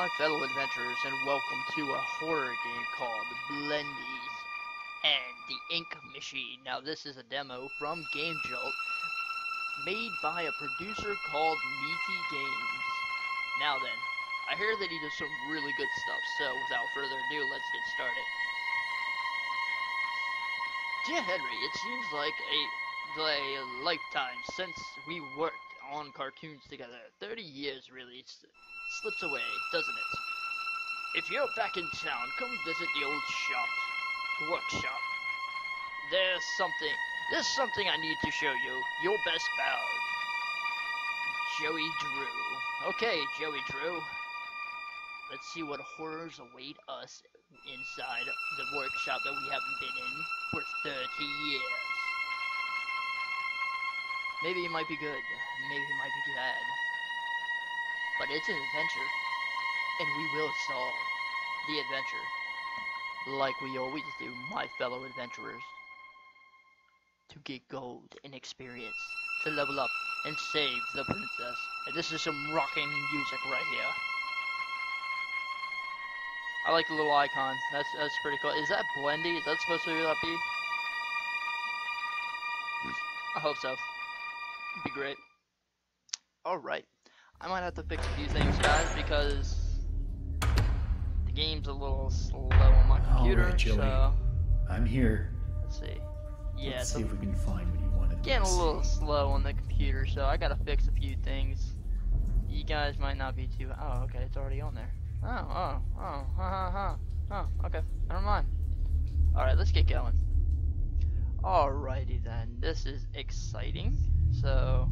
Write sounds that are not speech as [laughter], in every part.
my fellow adventurers, and welcome to a horror game called Bendies and the Ink Machine. Now, this is a demo from Game Jolt, made by a producer called Meatly Games. Now then, I hear that he does some really good stuff, so without further ado, let's get started. Dear Henry, it seems like a, a lifetime since we worked on cartoons together. 30 years, really, slips away, doesn't it? If you're back in town, come visit the old shop, workshop. There's something, there's something I need to show you. Your best pal, Joey Drew. Okay, Joey Drew. Let's see what horrors await us inside the workshop that we haven't been in for 30 years. Maybe it might be good, maybe it might be bad. But it's an adventure, and we will solve the adventure like we always do, my fellow adventurers. To get gold and experience, to level up and save the princess. And this is some rocking music right here. I like the little icon. That's that's pretty cool. Is that Bendy? Is that supposed to be that be? I hope so. It'd be great. Alright. I might have to fix a few things, guys, because the game's a little slow on my computer. Joey. so I'm here. let's see. Yeah, Let's it's see if we can find what you wanted. getting a little slow on the computer, so I gotta fix a few things. You guys might not be too. Oh, okay, it's already on there. Oh, oh, oh, ha ha ha. Oh, okay, never mind. Alright, let's get going. Alrighty then, this is exciting. So,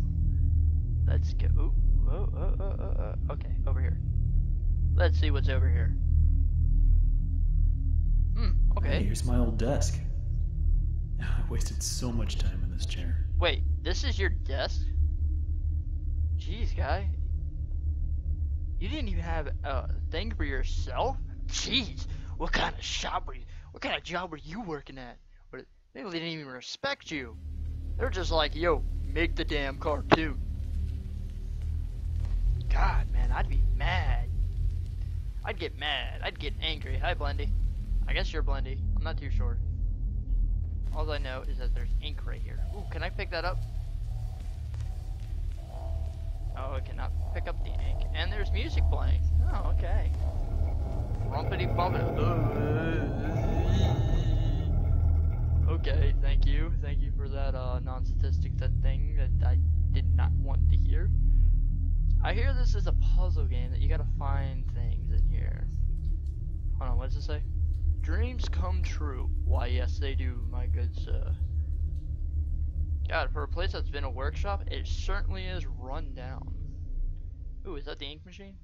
let's go. Ooh, oh, oh, oh, oh, oh. Okay, over here. Let's see what's over here. Hmm, Hey, okay. here's my old desk. [laughs] I wasted so much time in this chair. Wait, this is your desk? Jeez, guy. You didn't even have a thing for yourself? Jeez, what kind of shop were you? What kind of job were you working at? They didn't even respect you. They're just like, yo, make the damn cartoon. God, man, I'd be mad. I'd get mad. I'd get angry. Hi, Bendy. I guess you're Bendy. I'm not too sure. All I know is that there's ink right here. Ooh, can I pick that up? Oh, I cannot pick up the ink. And there's music playing. Oh, okay. Rumpity bumpity. Okay, thank you. Thank you for that uh, non-statistic that thing that I did not want to hear. I hear this is a puzzle game that you gotta find things in here. Hold on, what does it say? Dreams come true. Why, yes, they do, my good sir. God, for a place that's been a workshop, it certainly is run down. Ooh, is that the ink machine?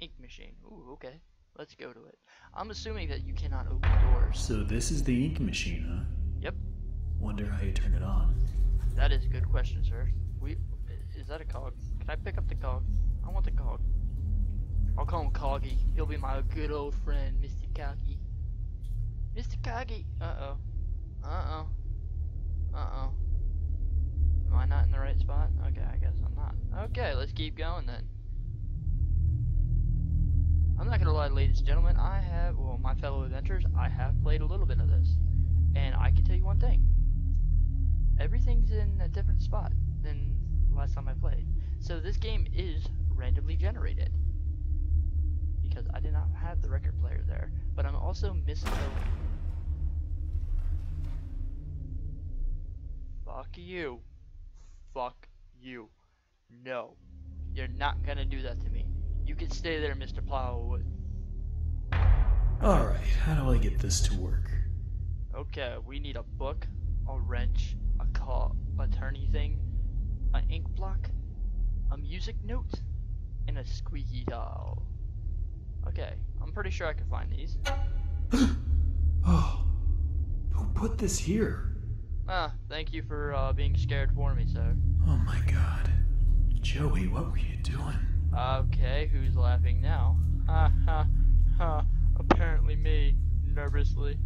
Ink machine. Ooh, okay. Let's go to it. I'm assuming that you cannot open doors. So this is the ink machine, huh? Yep. Wonder how you turn it on. That is a good question, sir. We is that a cog? Can I pick up the cog? I want the cog. I'll call him Coggy. He'll be my good old friend, Mr. Coggy. Mr. Coggy. Uh oh. Uh oh. Uh oh. Am I not in the right spot? Okay, I guess I'm not. Okay, let's keep going then. I'm not gonna lie, ladies and gentlemen. I have, well, my fellow adventurers, I have played a little bit of this, and I can tell you one thing everything's in a different spot than last time I played. So this game is randomly generated. Because I did not have the record player there. But I'm also missing the... Fuck you. Fuck you. No. You're not gonna do that to me. You can stay there, Mr. Plowwood. Alright, how do I get this to work? Okay, we need a book, a wrench, a call, attorney thing, an ink block, a music note, and a squeaky doll. Okay, I'm pretty sure I can find these. [gasps] Oh, who put this here? Ah, thank you for uh, being scared for me, sir. Oh my god. Joey, what were you doing? Okay, who's laughing now? [laughs] Ha ha ha. Apparently me, nervously.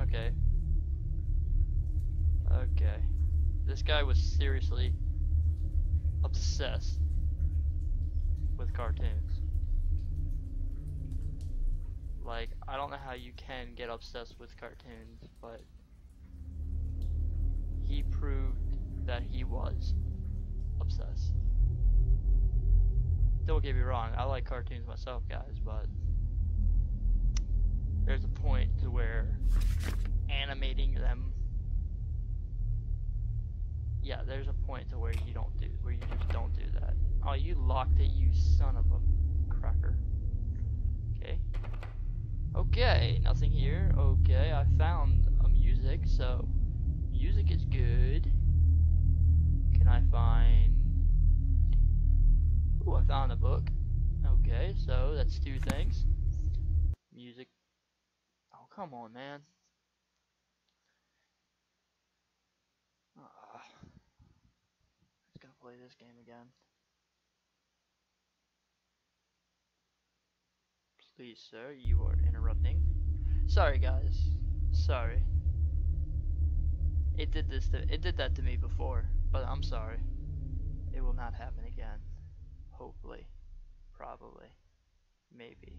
Okay. Okay. This guy was seriously obsessed with cartoons. like, I don't know how you can get obsessed with cartoons, but he proved that he was obsessed. Don't get me wrong, I like cartoons myself, guys, but there's a point to where animating them yeah, there's a point to where you don't do where you just don't do that. Oh, you locked it, you son of a cracker. Okay. Okay, nothing here. Okay, I found a music, so music is good. Can I find Ooh, I found a book. Okay, so that's two things. Come on, man. Ah. Just gonna play this game again. Please, sir, you are interrupting. Sorry, guys. Sorry. It did this to it did that to me before, but I'm sorry. It will not happen again. Hopefully. Probably. Maybe.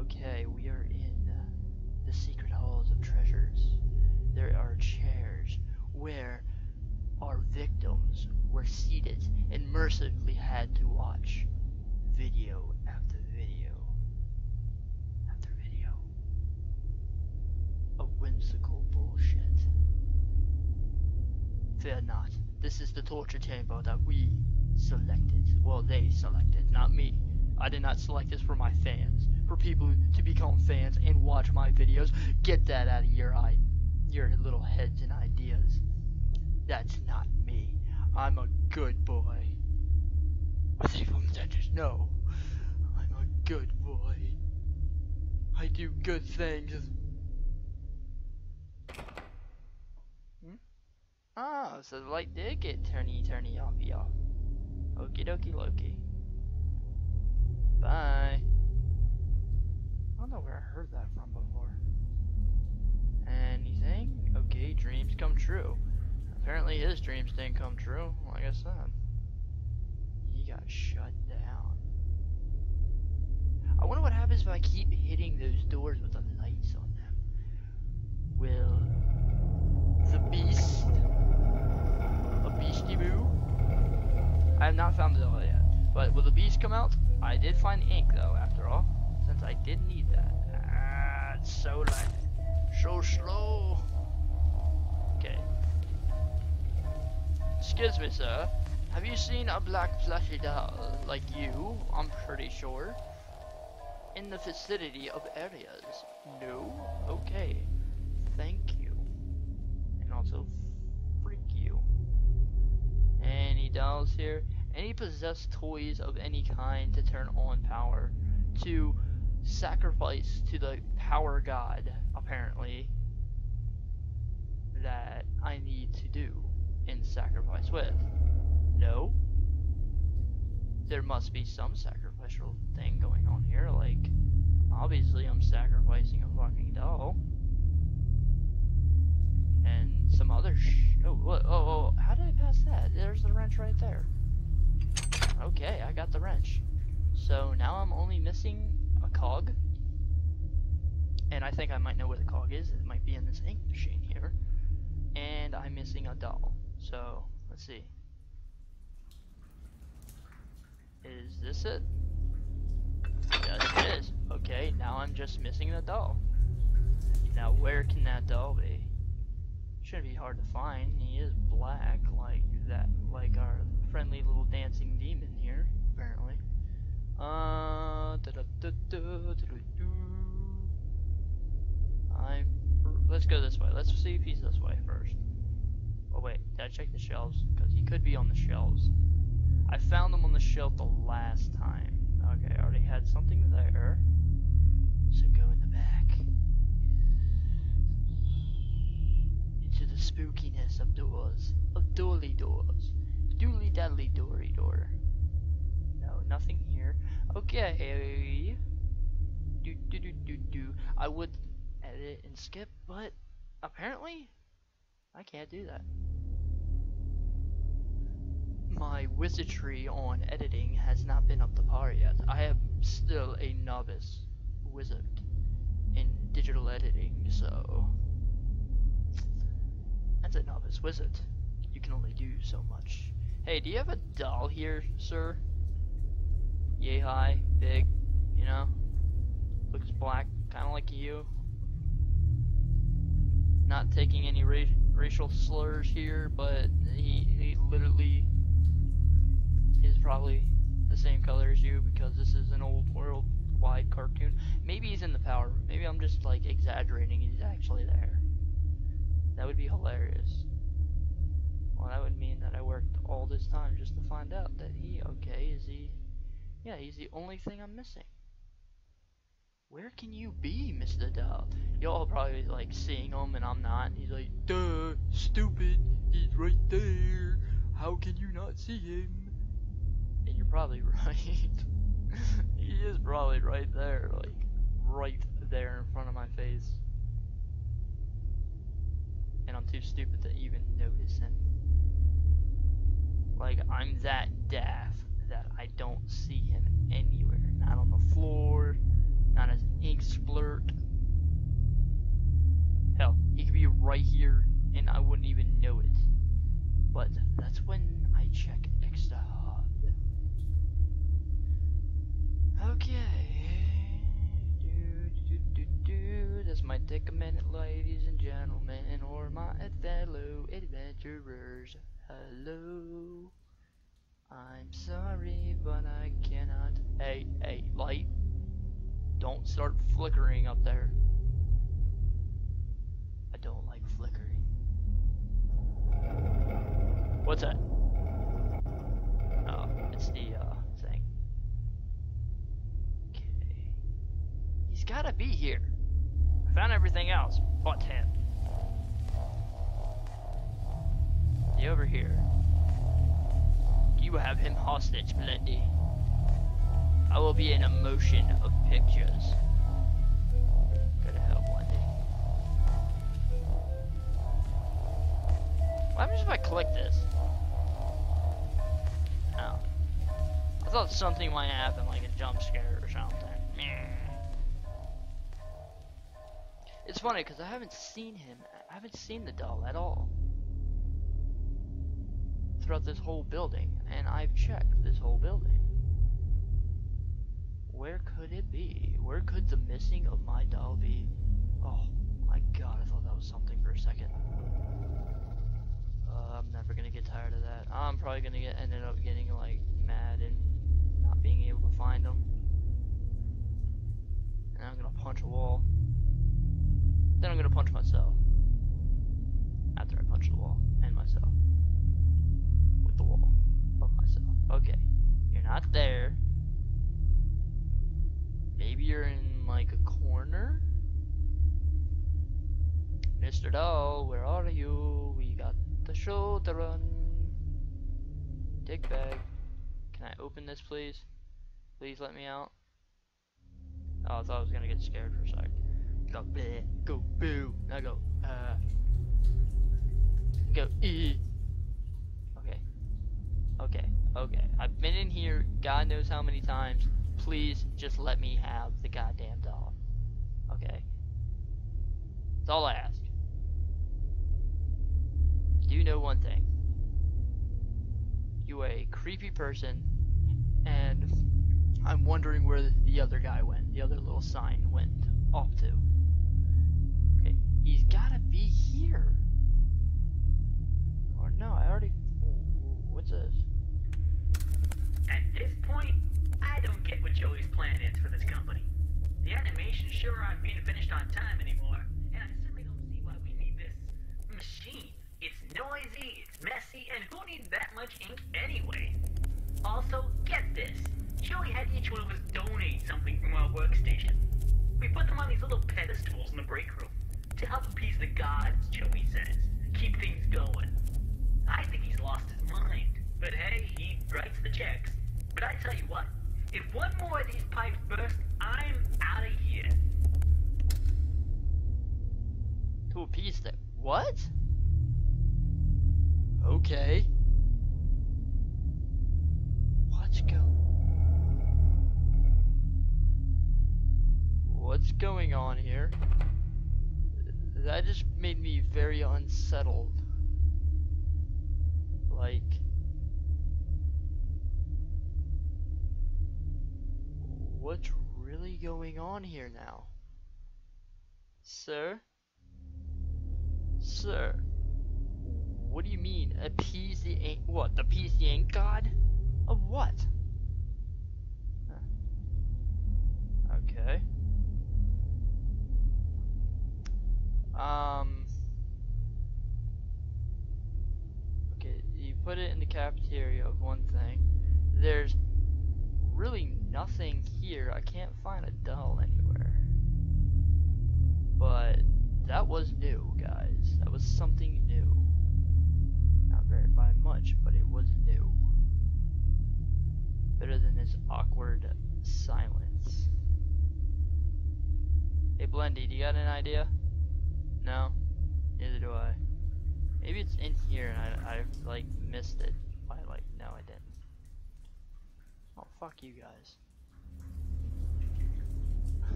Okay, we are in uh, the secret halls of treasures. There are chairs where our victims were seated and mercifully had to watch video after video after video of whimsical bullshit. Fear not, this is the torture chamber that we selected. Well, they selected, not me. I did not select this for my fans, for people to become fans and watch my videos. Get that out of your eye, your little heads and ideas. That's not me. I'm a good boy. With evil intentions, no. I'm a good boy. I do good things. Hmm? Ah, so the light did get turny turny off. Okie dokie Loki. Bye. I don't know where I heard that from before. Anything? Okay, dreams come true. Apparently his dreams didn't come true, like I said. He got shut down. I wonder what happens if I keep hitting those doors with the lights on them. Will the beast, a beastie boo? I have not found the doll yet. But will the beast come out? I did find ink though, after all, I did need that. Ah, it's so like, so slow. Okay. Excuse me, sir. Have you seen a black fleshy doll like you? I'm pretty sure. In the vicinity of areas. No? Okay. Thank you. And also, freak you. Any dolls here? Any possessed toys of any kind to turn on power? To sacrifice to the power god, apparently, that I need to do in sacrifice with? No. There must be some sacrificial thing going on here, like, obviously I'm sacrificing a fucking doll. And some other sh- oh, what, oh, oh, how did I pass that? There's the wrench right there. Okay, I got the wrench. So now I'm only missing cog. And I think I might know where the cog is. It might be in this ink machine here. And I'm missing a doll. So, let's see. Is this it? Yes, it is. Okay, now I'm just missing the doll. Now, where can that doll be? Shouldn't be hard to find. He is black, like that, like our friendly little dancing demon here, apparently. Uh, da -da -da I, let's go this way. Let's see if he's this way first. Oh wait, did I check the shelves? Because he could be on the shelves. I found him on the shelf the last time. Okay, I already had something there. So go in the back. Into the spookiness of doors. Of doorly doors. Dooley daddly doory door. No, nothing here. Okay. Do do do do do. I would edit and skip, but apparently I can't do that. My wizardry on editing has not been up to par yet. I am still a novice. wizard in digital editing, so as a novice wizard, you can only do so much. Hey, do you have a doll here, sir? Yay high, big, you know? Looks black, kind of like you. Not taking any ra racial slurs here, but he, he literally is probably the same color as you because this is an old worldwide cartoon. Maybe he's in the power. Maybe I'm just like exaggerating. He's actually there. That would be hilarious. Well, that would mean that I worked all this time just to find out that he, yeah, he's the only thing I'm missing. Where can you be, Mr. Doll? Y'all probably like seeing him and I'm not. He's like, duh, stupid, he's right there. How can you not see him? And you're probably [laughs] right. he is probably right there, like, right there in front of my face. And I'm too stupid to even notice him. Like, I'm that daft that I don't see him anywhere. Not on the floor, not as an ink splurt. Hell, he could be right here and I wouldn't even know it. But that's when I check extra hard. Okay. Do, do, do. This might take a minute, ladies and gentlemen, or my fellow adventurers. Hello. I'm sorry, but I cannot. Hey, hey, light. Don't start flickering up there. I don't like flickering. What's that? Oh, it's the, uh, thing. Okay. He's gotta be here. I found everything else, but him. He over here. You have him hostage, Bendy. I will be an emotion of pictures. Go to hell, Bendy. What happens if I click this? Oh. I thought something might happen, like a jump scare or something. It's funny because I haven't seen him. I haven't seen the doll at all throughout this whole building, and I've checked this whole building. Where could it be? Where could the missing of my doll be? Oh my god, I thought that was something for a second. Uh, I'm never gonna get tired of that. I'm probably gonna get ended up getting like mad and not being able to find them. And I'm gonna punch a wall. Then I'm gonna punch myself. After I punch the wall and myself. The wall myself. Okay. You're not there. Maybe you're in like a corner? Mr. Doll, where are you? We got the show to run. Dig bag. Can I open this please? Please let me out. Oh, I thought I was gonna get scared for a sec. Go bleh, go boo. Now go uh go e. Okay. Okay. I've been in here God knows how many times. Please just let me have the goddamn doll. Okay. That's all I ask. I do know one thing. You a creepy person, and I'm wondering where the other guy went. The other little sign went off to. Okay, he's gotta be here. Or no, I already. What's this? At this point, I don't get what Joey's plan is for this company. The animations sure aren't being finished on time anymore, and I certainly don't see why we need this machine. It's noisy, it's messy, and who needs that much ink anyway? Also, get this. Joey had each one of us donate something from our workstation. We put them on these little pedestals in the break room to help appease the gods, Joey says. Keep things going. I think he's lost his mind. But hey, he writes the checks. But I tell you what, if one more of these pipes burst, I'm out of here. To appease them. What? Okay. Let's go. what's going on here. That just made me very unsettled. Like, what's really going on here now? Sir? Sir? What do you mean, appease the ink? What, appease the ink god? Of what? Okay. Um. Okay, you put it in the cafeteria of one thing. There's really nothing here. I can't find a doll anywhere. But that was new, guys. That was something new. Not very by much, but it was new. Better than this awkward silence. Hey Bendy, do you got an idea? No? Neither do I. Maybe it's in here and I, I like missed it. By like, no I didn't. Oh fuck you guys.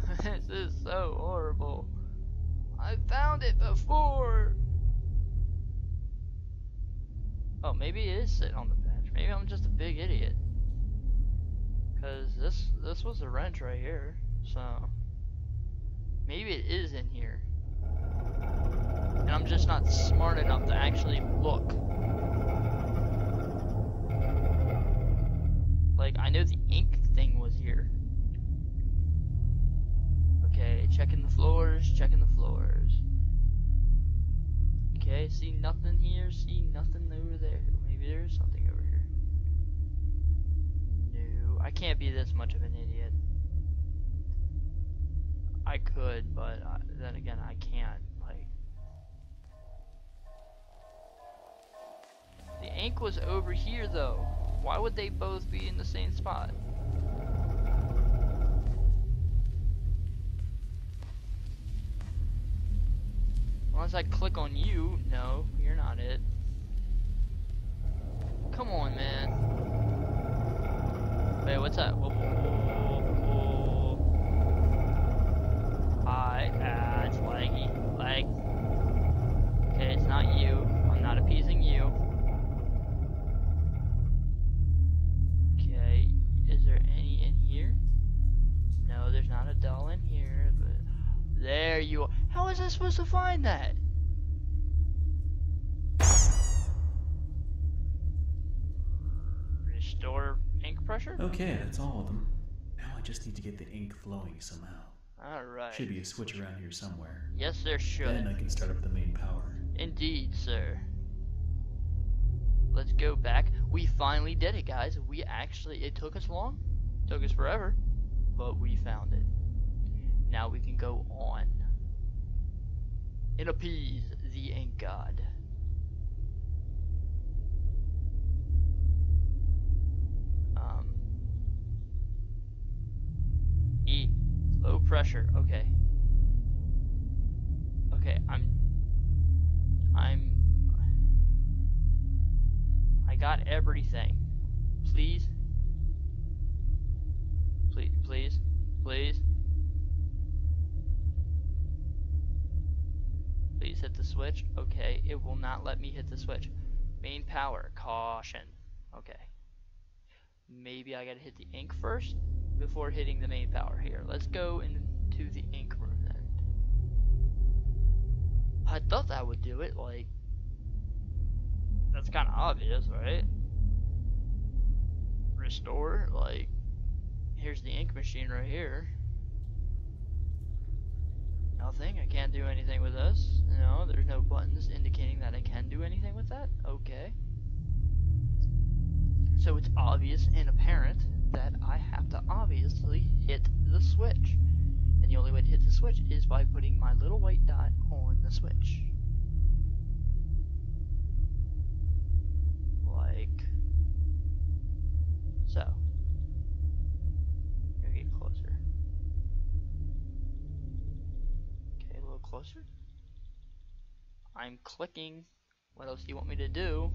[laughs] this is so horrible. I found it before. Oh, maybe it is sitting on the bench. Maybe I'm just a big idiot. Cause this this was a wrench right here, so maybe it is in here. And I'm just not smart enough to actually look. Like I know the ink thing was here. Okay, checking the floors, checking the floors. Okay, see nothing here, see nothing over there. Maybe there's something over here. No, I can't be this much of an idiot. I could, but uh, then again, I can't. Like, the ink was over here, though. Why would they both be in the same spot? Unless I click on you, no, you're not it. Come on, man. Wait, what's that? Whoa, whoa, whoa. Hi, ah, it's laggy, lag. Okay, it's not you. I'm not appeasing you. There you are. How was I supposed to find that? Restore ink pressure? Okay, that's all of them. Now I just need to get the ink flowing somehow. Alright. Should be a switch around here somewhere. Yes, there should. Then I can start up the main power. Indeed, sir. Let's go back. We finally did it, guys. We actually, it took us long. took us forever. But we found it. Now we can go on. And appease the ink god. Um. E. Low pressure. Okay. Okay, I'm I'm I got everything. Please. Please please. Please. Hit the switch. Okay, it will not let me hit the switch. Main power. Caution. Okay. Maybe I gotta hit the ink first before hitting the main power here. Let's go into the ink room then. I thought that would do it, like that's kinda obvious, right? Restore, like here's the ink machine right here. Nothing, I can't do anything with this. No, there's no buttons indicating that I can do anything with that. Okay. So it's obvious and apparent that I have to obviously hit the switch. And the only way to hit the switch is by putting my little white dot on the switch. Like so. Closer. I'm clicking. What else do you want me to do?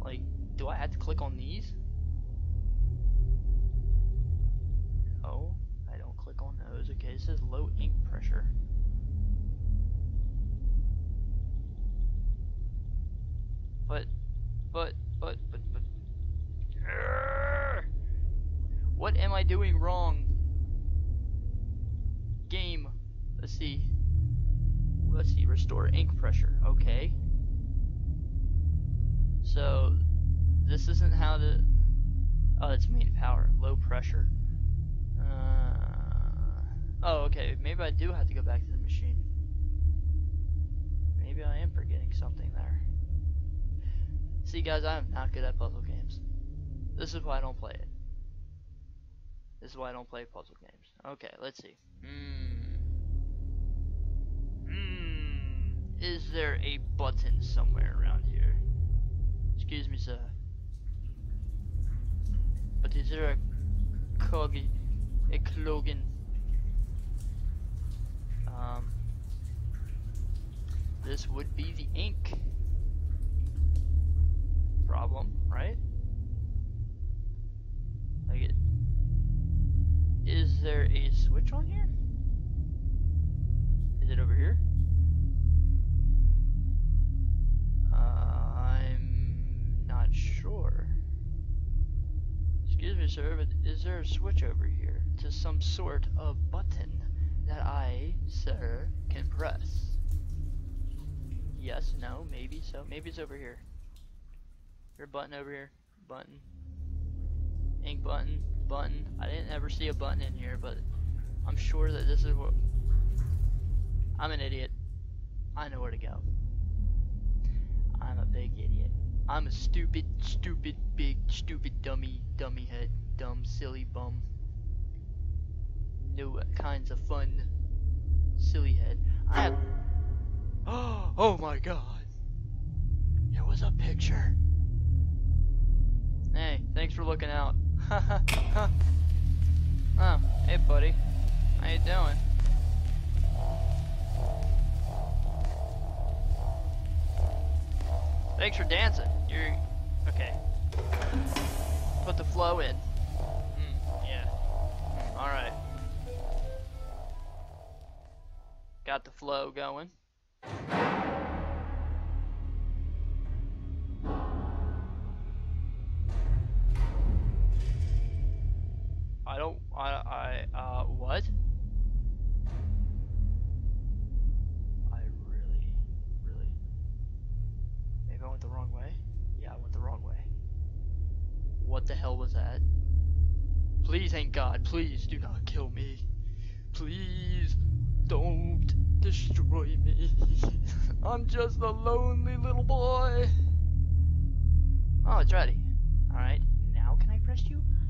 Like, do I have to click on these? No, I don't click on those. Okay, it says low ink pressure. But, but, but, but, but. What am I doing wrong? Game. Let's see. Let's see. Restore ink pressure. Okay. So, this isn't how to. Oh, it's main power. Low pressure. Uh, oh, okay. Maybe I do have to go back to the machine. Maybe I am forgetting something there. See, guys, I am not good at puzzle games. This is why I don't play it. This is why I don't play puzzle games. Okay, let's see. Hmm. Hmm. Is there a button somewhere around here? Excuse me, sir. But is there a coggy, a clogan? Um. This would be the ink problem, right? Like it. Is there a switch on here? Is it over here? Sure. Excuse me, sir, but is there a switch over here to some sort of button that I, sir, can press? Yes, no, maybe so. Maybe it's over here. Your button over here. Button. Ink button. Button. I didn't ever see a button in here, but I'm sure that this is what. I'm an idiot. I know where to go. I'm a big idiot. I'm a stupid, stupid, big, stupid, dummy, dummy head, dumb, silly bum. No kinds of fun, silly head. I have. [gasps] Oh my god. It was a picture. Hey, thanks for looking out. [laughs] oh, hey buddy. How you doing? Thanks for dancing. You're okay. Put the flow in. Mm, yeah. All right. Got the flow going. You?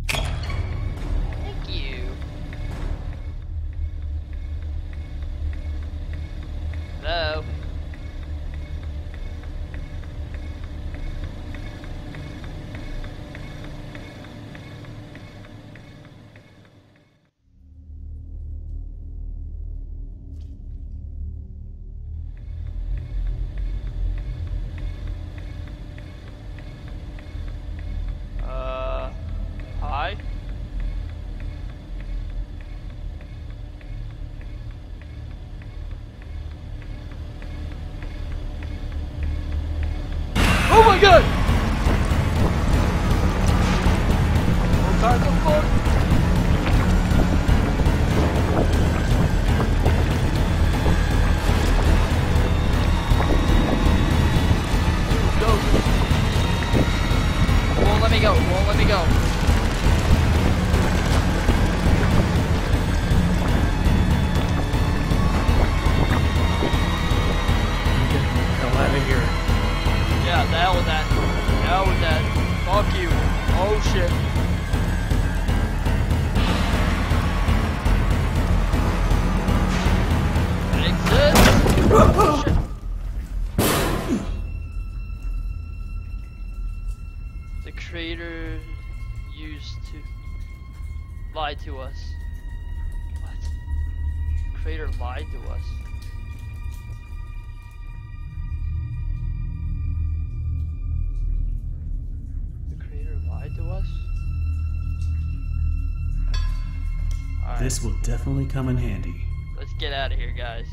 This will definitely come in handy. Let's get out of here, guys.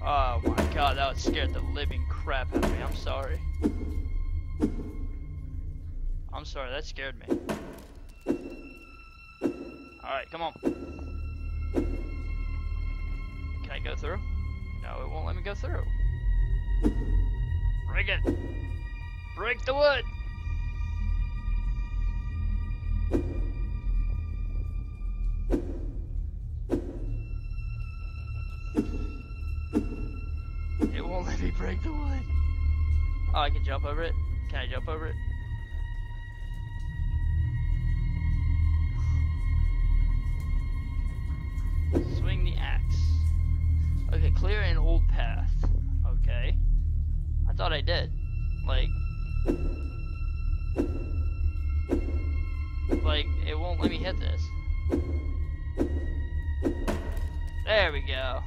Oh my god, that scared the living crap out of me. I'm sorry. I'm sorry, that scared me. Alright, come on. Can I go through? No, it won't let me go through. Break it! Break the wood! Oh, I can jump over it? Can I jump over it? Swing the axe. Okay, clear an old path. Okay. I thought I did. Like. Like, it won't let me hit this. There we go.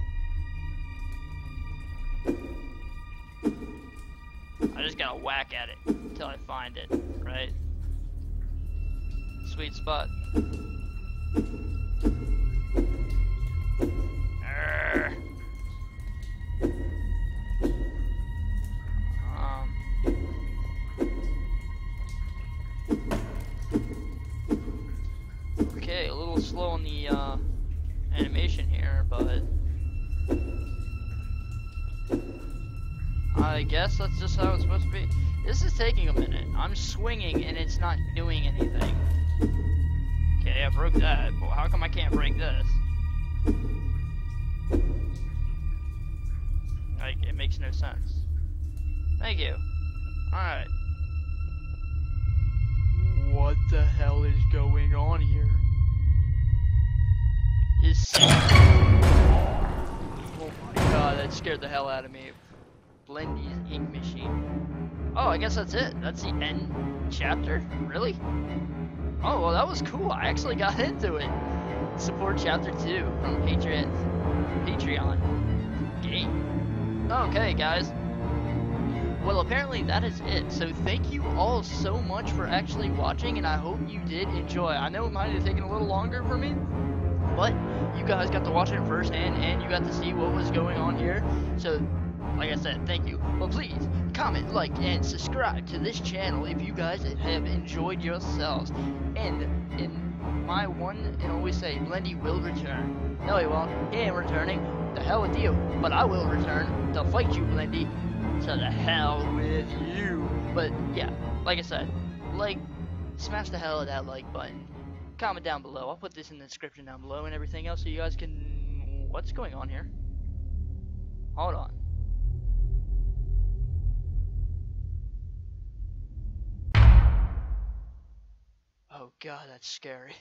Just gotta whack at it until I find it, right? Sweet spot. Guess that's just how it's supposed to be. This is taking a minute. I'm swinging and it's not doing anything. Okay, I broke that, but how come I can't break this? Like, it makes no sense. Thank you. Alright. What the hell is going on here? Is Oh my god, that scared the hell out of me. Bendy's ink machine. Oh, I guess that's it. That's the end chapter? Really? Oh, well, that was cool. I actually got [laughs] into it. Support chapter 2 from Patreon. Patreon. Game. Okay, guys. Well, apparently that is it. So thank you all so much for actually watching, and I hope you did enjoy. I know it might have taken a little longer for me, but you guys got to watch it firsthand, and you got to see what was going on here. So, like I said, thank you. But please, comment, like, and subscribe to this channel if you guys have enjoyed yourselves. And in my one and always say, Bendy will return. No, he won't. He ain't returning. The hell with you. But I will return to fight you, Bendy. To the hell with you. But yeah, like I said, like, smash the hell out of that like button. Comment down below. I'll put this in the description down below and everything else so you guys can. What's going on here? Hold on. Oh god, that's scary.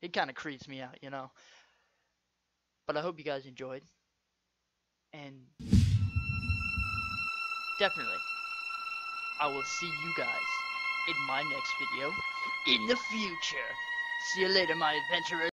It kind of creeps me out, you know. But I hope you guys enjoyed. And definitely, I will see you guys in my next video in the future. See you later, my adventurers.